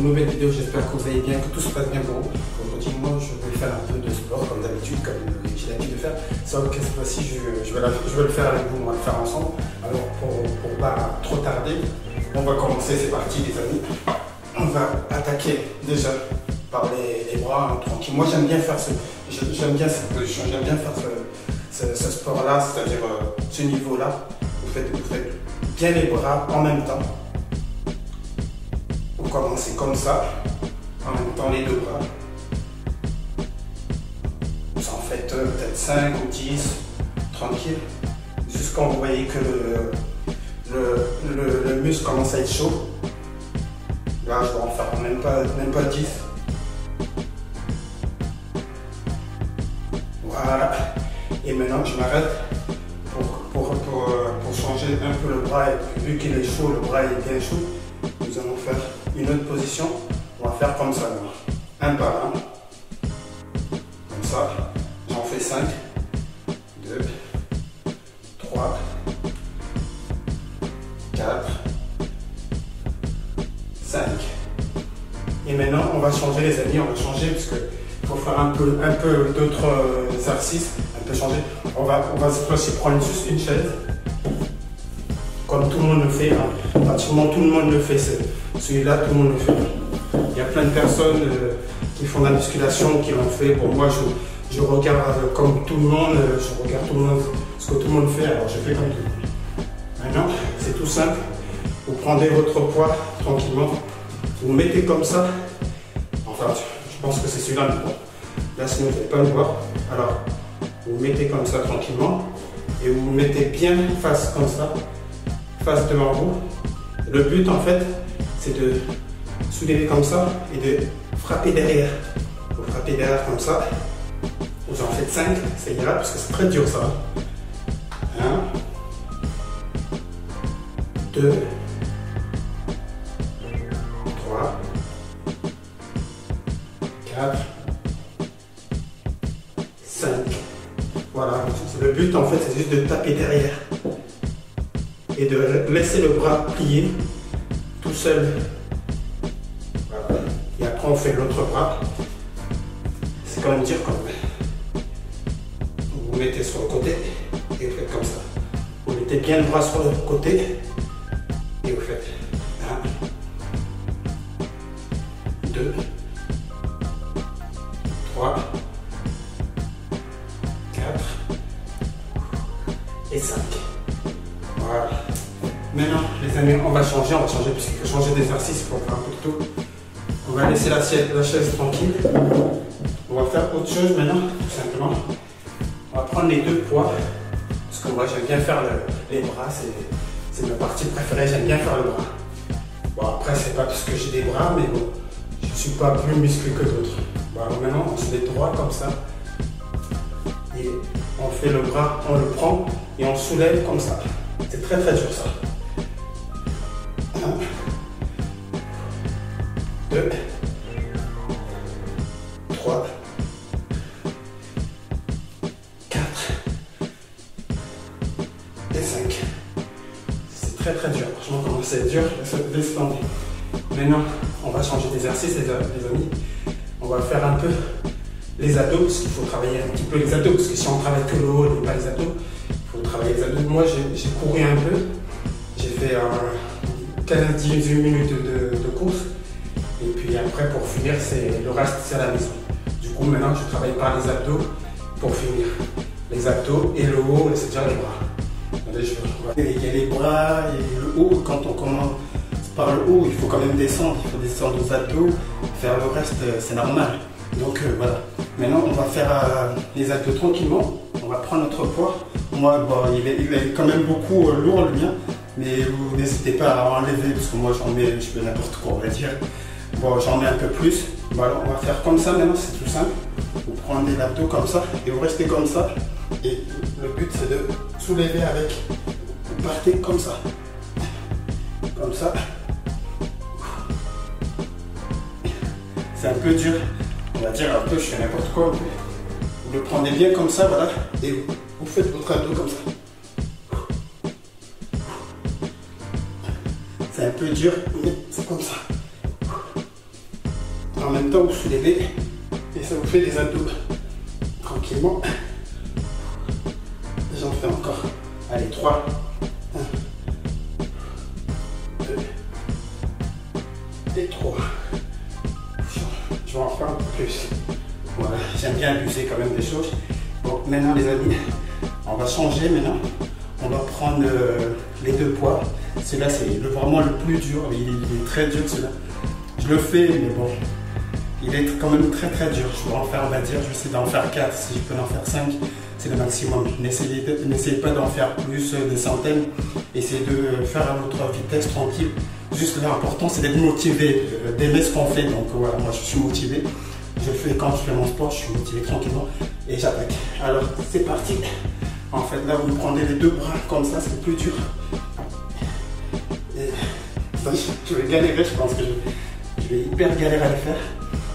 Nouvelle vidéo, j'espère que vous allez bien, que tout se passe bien pour vous. Aujourd'hui, moi, je vais faire un peu de sport comme d'habitude, comme j'ai l'habitude de faire. Sauf que cette fois-ci, je, vais le faire avec vous, on va le faire ensemble. Alors, pour, pour pas trop tarder, on va commencer, c'est parti les amis. On va attaquer déjà par les, bras hein, tranquille. Moi, j'aime bien faire ce, j'aime bien cette position, j'aime bien faire ce, ce- ce sport-là, c'est-à-dire euh, ce niveau-là. Vous faites, vous faites bien les bras en même temps. Vous commencez comme ça, en même temps les deux bras. Vous en faites euh, peut-être 5 ou 10, tranquille, jusqu'à vous voyez que le, le, le- le muscle commence à être chaud. Là, je vais en faire même pas, même pas 10. Et maintenant, je m'arrête pour, pour, pour, euh, changer un peu le bras. Et vu qu'il est chaud, le bras est bien chaud, nous allons faire une autre position. On va faire comme ça. Un par un. Comme ça. J'en fais 5. 2. 3. 4. 5. Et maintenant, on va changer les amis, on va changer parce que faut faire un peu, un peu d'autres euh, exercices, un peu changer. On va, on va prendre juste une chaise, comme tout le monde le fait. Hein. Pratiquement tout le monde le fait. Celui-là, tout le monde le fait. Il y a plein de personnes euh, qui font de la musculation, qui l'ont fait. Pour moi, je, je regarde euh, comme tout le monde, je regarde tout le monde, ce que tout le monde fait, alors je fais comme tout le monde. Maintenant, c'est tout simple. Vous prenez votre poids tranquillement, vous mettez comme ça. Enfin, je pense que c'est celui-là, mais bon. Là, sinon, vous n'allez pas le voir. Alors, vous mettez comme ça tranquillement et vous mettez bien face comme ça, face devant vous. Le but, en fait, c'est de soulever comme ça et de frapper derrière. Vous frappez derrière comme ça. Vous en faites 5, ça ira parce que c'est très dur ça. 1, 2, fait, c'est juste de taper derrière et de laisser le bras plier tout seul. Voilà. Et après on fait l'autre bras. C'est comme dire comme vous mettez sur le côté et vous faites comme ça. Vous mettez bien le bras sur le côté et vous faites 1, 2, On va changer, on va changer, puisqu'il faut changer d'exercice pour faire un peu de tout. On va laisser la chaise, tranquille. On va faire autre chose maintenant, tout simplement. On va prendre les deux poids, parce que moi j'aime bien faire le- les bras, c'est ma partie préférée, j'aime bien faire le bras. Bon, après, c'est pas parce que j'ai des bras, mais bon, je suis pas plus musclé que d'autres. Bon, maintenant, on se met droit comme ça. Et on fait le bras, on le prend et on soulève comme ça. C'est très très dur ça. Maintenant, on va changer d'exercice, les, amis. On va faire un peu les abdos, parce qu'il faut travailler un petit peu les abdos, parce que si on travaille que le haut et pas les abdos, il faut travailler les abdos. Moi, j'ai couru un peu. J'ai fait euh, 15-18 minutes de, course. Et puis après, pour finir, le reste, c'est à la maison. Du coup, maintenant, je travaille par les abdos pour finir. Les abdos et le haut, c'est déjà les bras. Il y a les bras, il y a le haut. Quand on commence par le haut, il faut quand même descendre. Il faut descendre aux abdos. Faire le reste, euh, c'est normal. Donc euh, voilà. Maintenant, on va faire euh, les abdos tranquillement. On va prendre notre poids. Moi, bon, il, est, il quand même beaucoup lourd le mien. Mais vous n'hésitez pas à enlever parce que moi j'en mets, je fais n'importe quoi, on va dire. Bon, j'en mets un peu plus. Voilà, on va faire comme ça maintenant, c'est tout simple. Vous prenez l'abdos comme ça et vous restez comme ça. Et le but c'est de soulever avec. Vous partez comme ça. Comme ça. C'est un peu dur. On va dire un peu, je fais n'importe quoi. peu. Vous le prenez bien comme ça, voilà, et vous faites votre abdos comme ça. C'est un peu dur, mais c'est comme ça. En même temps, vous soulevez et ça vous fait des abdos tranquillement. J'en fais encore. Allez, 3. Abuser quand même des choses. Bon, maintenant les amis, on va changer maintenant. On va prendre euh, les deux poids. Celui-là, c'est vraiment le plus dur. Il, est très dur celui-là. Je le fais, mais bon, il est quand même très très dur. Je vais en faire, on va dire, je vais essayer d'en faire 4. Si je peux en faire 5, c'est le maximum. N'essayez pas d'en faire plus euh, des centaines. Essayez de faire à votre vitesse tranquille. Juste l'important, c'est d'être motivé, euh, d'aimer ce qu'on fait. Donc voilà, moi je suis motivé. Je fais quand je fais mon sport, je suis motivé tranquillement et j'attaque. Alors c'est parti. En fait, là vous prenez les deux bras comme ça, c'est plus dur. Et, je vais galérer, je pense que je, vais hyper galérer à le faire.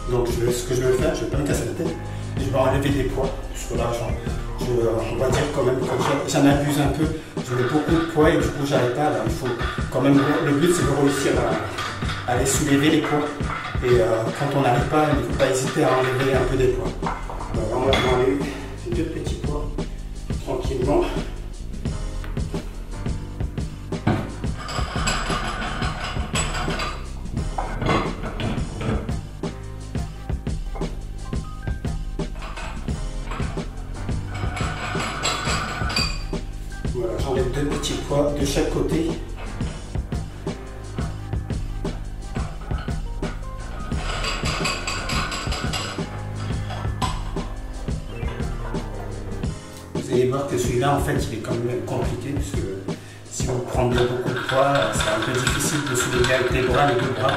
Donc ce que je vais faire, je vais pas me casser la tête. Je vais enlever des poids. Parce que là, je, on va dire quand même que j'en abuse un peu. Je mets beaucoup de poids et du coup j'arrive pas. Là, il faut quand même. Le but c'est de réussir à, à, aller soulever les poids. Et euh, quand on n'arrive pas, il ne faut pas hésiter à enlever un peu des poids. Donc on va enlever ces deux petits poids tranquillement. Voilà, j'enlève deux petits poids de chaque côté. Que celui-là, en fait, il est quand même compliqué, parce que si vous prenez beaucoup de poids, c'est un peu difficile de soulever avec les bras, les deux bras.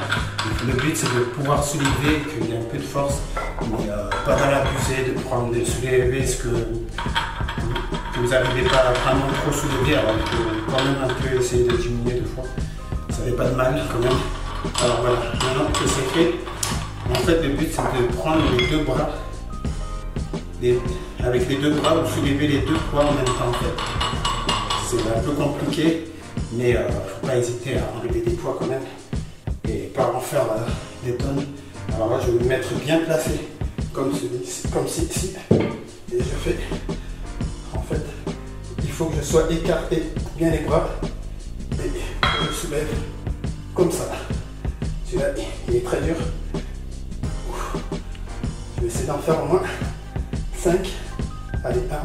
le but, c'est de pouvoir soulever, qu'il y ait un peu de force, mais euh, pas mal abuser, de prendre, de soulever ce que, vous n'arrivez pas à vraiment trop soulever, alors faut quand même un peu essayer de diminuer deux fois. Ça fait pas de mal quand même. Alors voilà, maintenant que c'est fait, en fait, le but, c'est de prendre les deux bras, avec les deux bras, vous soulevez les deux poids en même temps. En fait. C'est un peu compliqué, mais il euh, ne faut pas hésiter à enlever des poids quand même et pas en faire euh, des tonnes. Alors là, je vais me mettre bien placé, comme, comme ici, et je fais. En fait, il faut que je sois écarté bien les bras et je soulève comme ça. Celui-là, il est très dur. Je vais essayer d'en faire au moins 5. Allez, 1,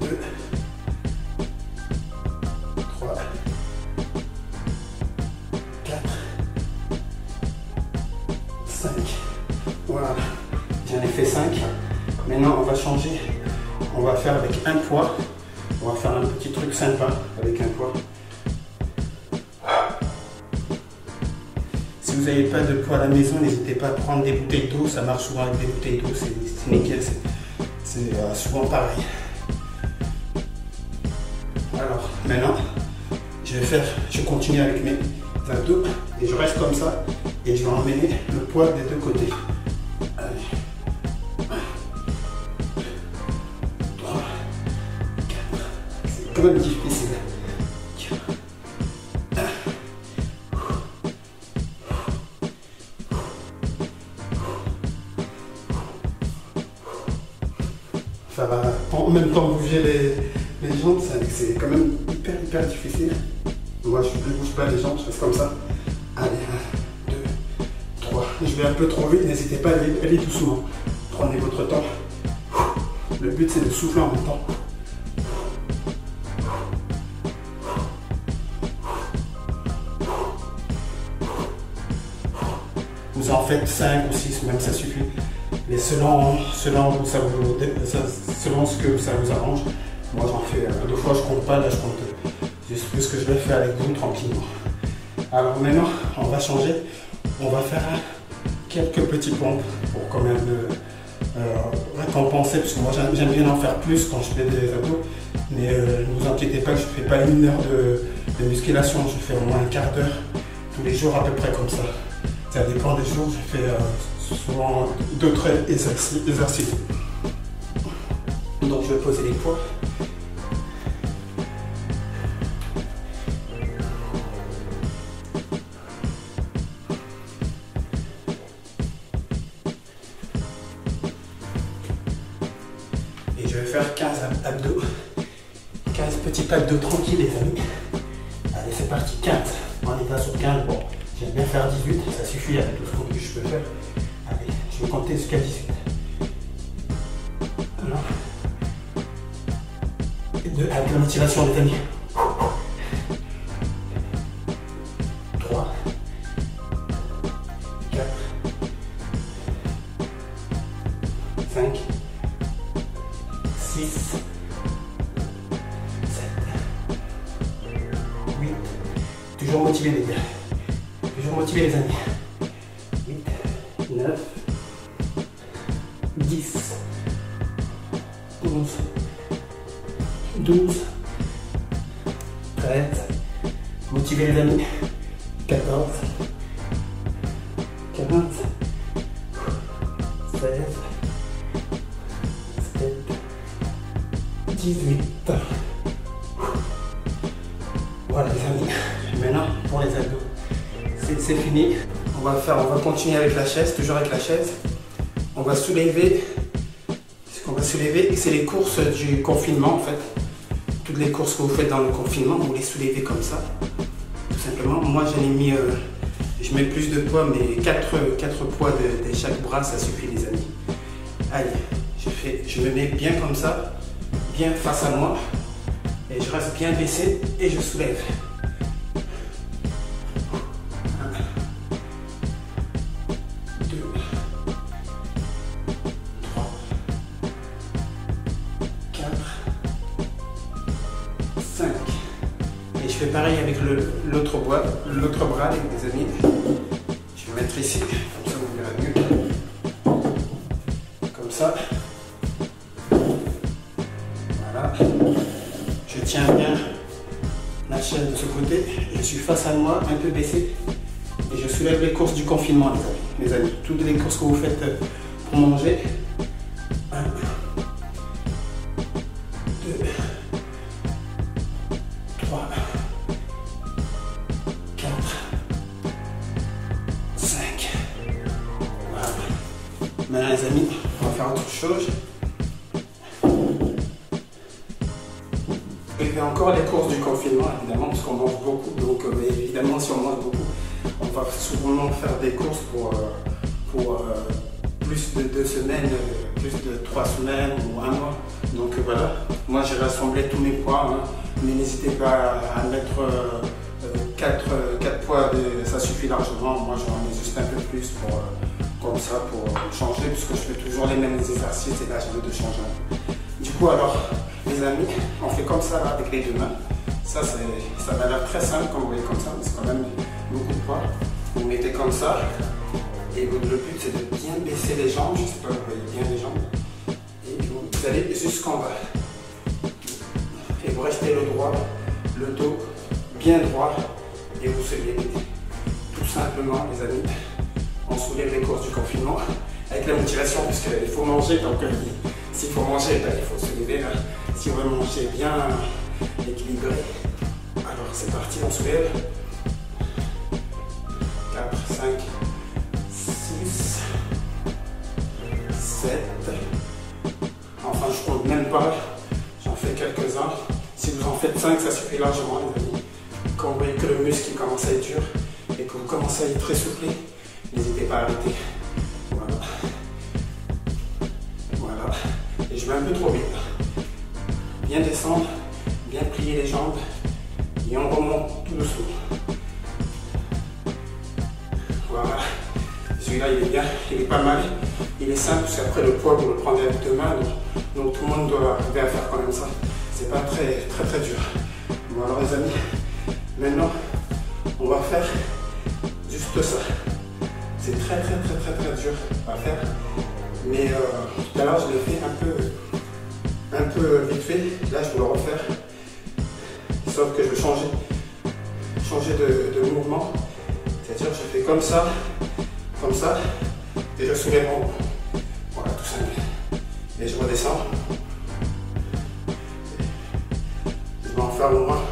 2, 3, 4, 5. Voilà, j'en ai fait 5. Maintenant, on va changer. On va faire avec un poids. On va faire un petit truc sympa avec un n'avez pas de poids à la maison, n'hésitez pas à prendre des bouteilles d'eau. Ça marche souvent avec des bouteilles d'eau, c'est nickel, c'est euh, souvent pareil. Alors maintenant, je vais faire, je continue avec mes abdos et je reste comme ça et je vais emmener le poids des deux côtés. Allez. 3, 4, c'est. Les, jambes, c'est quand même hyper hyper difficile. Moi je ne bouge pas les jambes, je fais comme ça. Allez, 1, 2, 3. Je vais un peu trop vite, n'hésitez pas à aller, aller doucement. Prenez votre temps. Le but c'est de souffler en même temps. Vous en faites 5 ou 6, même ça suffit. Mais selon, selon, selon ce que ça vous arrange, moi j'en fais deux fois, je compte pas, là je compte juste ce que je vais faire avec vous tranquillement. Alors maintenant, on va changer. On va faire quelques petits pompes pour quand même euh, récompenser, parce que moi j'aime bien en faire plus quand je fais des abdos. Mais euh, ne vous inquiétez pas je ne fais pas une heure de, de musculation, je fais au moins un quart d'heure tous les jours à peu près comme ça. Ça dépend des jours, je fais euh, souvent d'autres exercices. Donc je vais poser les poids. Je vais faire 15 abdos. 15 petits abdos tranquilles les amis. Allez c'est parti, 15. On est sur 15. Bon, j'aime bien faire 18, ça suffit avec tout ce que je peux faire. Allez, je vais compter jusqu'à 18. de, avec la motivation les amis. 6, 7, 8, toujours motivé les gars, toujours motivé les amis. 8, 9, 10, 11, 12, 13, motivez les amis, 14, Voilà les amis, maintenant pour les abdos, c'est fini. On va faire, on va continuer avec la chaise, toujours avec la chaise. On va soulever, ce qu'on va soulever, c'est les courses du confinement en fait toutes les courses que vous faites dans le confinement, vous les soulevez comme ça, tout simplement. Moi, j'en ai mis, euh, je mets plus de poids, mais 4, poids de, chaque bras, ça suffit, les amis. Allez, je, fais, je me mets bien comme ça, bien face à moi, je reste bien baissé et je soulève. 5. Et je fais pareil avec l'autre bras, l'autre bras, les amis. Je vais mettre ici, un peu baissé. Et je soulève les courses du confinement, les amis. Toutes les courses que vous faites pour manger. 5. Voilà. Maintenant les amis, on va faire autre chose. Faire des courses pour, euh, pour euh, plus de deux semaines, plus de trois semaines ou un mois. Donc voilà, moi j'ai rassemblé tous mes poids, hein. mais n'hésitez pas à mettre 4, 4 poids, ça suffit largement. Moi, j'en mets juste un peu plus pour, comme ça pour changer, puisque je fais toujours les mêmes exercices et là, j'ai envie de changer Du coup, alors, les amis, on fait comme ça avec les deux mains. Ça, ça va l'air très simple quand vous voyez comme ça, mais c'est quand même beaucoup de poids. Vous mettez comme ça, et le but, c'est de bien baisser les jambes. Je ne sais pas, vous voyez bien les jambes. Et vous allez jusqu'en bas. Et vous restez le droit, le dos bien droit et vous soulevez tout simplement les amis on soulève les courses du confinement avec la motivation puisqu'il faut manger donc euh, s'il faut manger ben, il faut se lever si on veut manger bien équilibré alors c'est parti on soulève 4 5 6 7 enfin je compte même pas j'en fais quelques-uns si vous en faites 5 ça suffit largement les amis quand vous voyez que le muscle commence à être dur et que vous commencez à être essoufflé, n'hésitez pas à arrêter. Voilà. Voilà. Et je vais un peu trop vite. Bien descendre, bien plier les jambes et on remonte tout doucement. Voilà. Celui-là, il est bien, il est pas mal. Il est simple parce qu'après le poids, vous le prenez avec deux mains. Donc, tout le monde doit arriver à faire quand même ça. C'est pas très très très dur. Bon alors les amis, Maintenant, on va faire juste ça. C'est très très très très très dur à faire. Mais euh, tout à l'heure, je l'ai fait un peu, un peu vite fait. Là, je vais le refaire. Sauf que je vais changer, changer de, mouvement. Je fais comme ça, comme ça, et je soulève mon haut. Voilà, tout simple. Et je redescends. Je vais au moins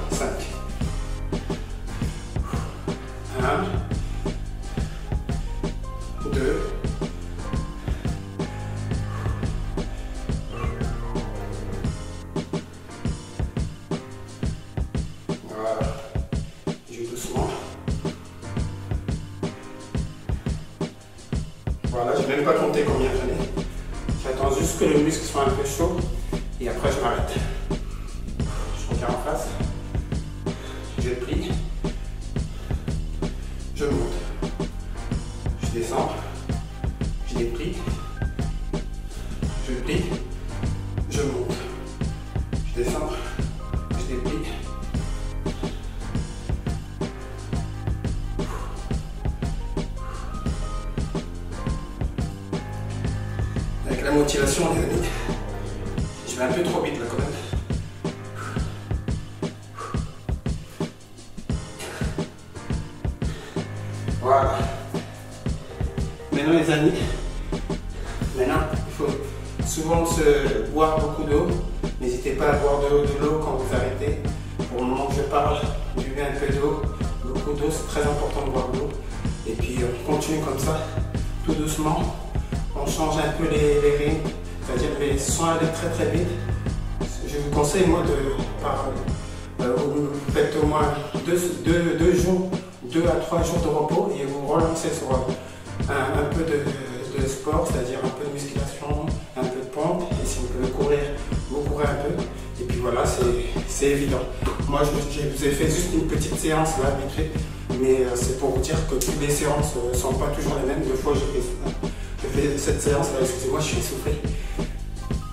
Je n'ai même pas compté combien j'en ai. J'attends juste que le muscle soit un peu chaud et après je m'arrête. Motivation, les amis, je vais un peu trop vite là quand même. Voilà. Maintenant les amis, maintenant il faut souvent se boire beaucoup d'eau. N'hésitez pas à boire de, l'eau quand vous arrêtez. Pour moment que je parle, buvez un peu d'eau. Beaucoup d'eau, c'est très important de boire de l'eau. Et puis on continue comme ça, tout doucement. On change un peu les, les rythmes, c'est-à-dire les sans aller très très vite. Je vous conseille moi de par, euh, vous faites au moins deux, deux, deux jours, deux à trois jours de repos et vous relancez sur un, un peu de, sport, c'est-à-dire un peu de musculation, un peu de pompe, et si vous pouvez courir, vous courez un peu. Et puis voilà, c'est évident. Moi, je, vous ai fait juste une petite séance là, vite mais euh, c'est pour vous dire que toutes les séances ne sont pas toujours les mêmes. Deux fois, cette séance là, excusez-moi, je suis essoufflé.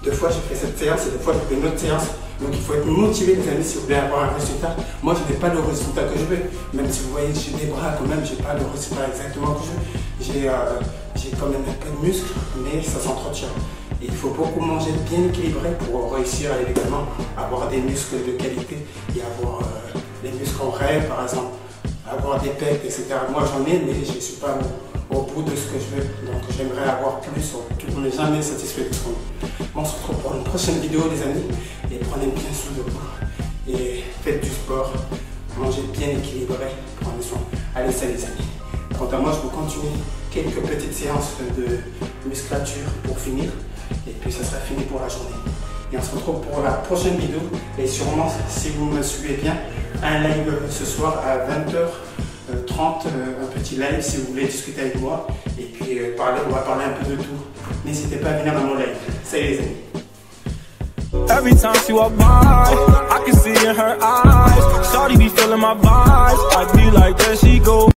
Deux fois, j'ai fait cette séance et deux fois, j'ai fait une autre séance. Donc, il faut être motivé, les amis, si vous voulez avoir un résultat. Moi, je n'ai pas le résultat que je veux. Même si vous voyez, j'ai des bras quand même, j'ai pas le résultat exactement que je veux. J'ai euh, quand même un peu de muscle, mais ça s'entretient. Et il faut beaucoup manger bien équilibré pour réussir à avoir des muscles de qualité et avoir euh, des muscles en rêve, par exemple, avoir des pecs, etc. Moi, j'en ai, mais je ne suis pas au, bout de ce que je veux. Donc, j'aimerais avoir plus. On n'est jamais satisfait de a. On se retrouve pour une prochaine vidéo, les amis. Et prenez bien soin de vous. Et faites du sport. Mangez bien équilibré. Prenez soin. Allez, salut, les amis. Quant à moi, je vous continue quelques petites séances de musculature pour finir. Et puis, ça sera fini pour la journée. Et on se retrouve pour la prochaine vidéo. Et sûrement, si vous me suivez bien, un live ce soir à 20h30, un petit live si vous voulez discuter avec moi. Et puis, euh, parler, on va parler un peu de tout. N'hésitez pas à venir dans mon live. Salut les amis.